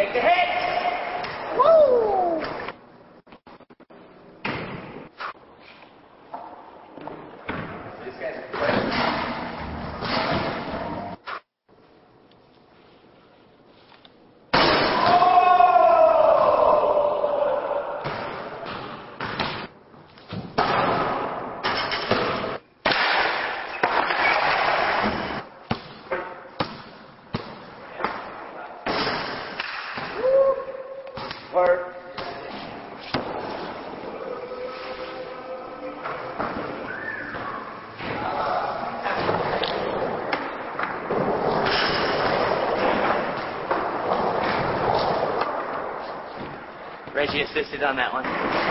Take the hit. Work. Reggie assisted on that one.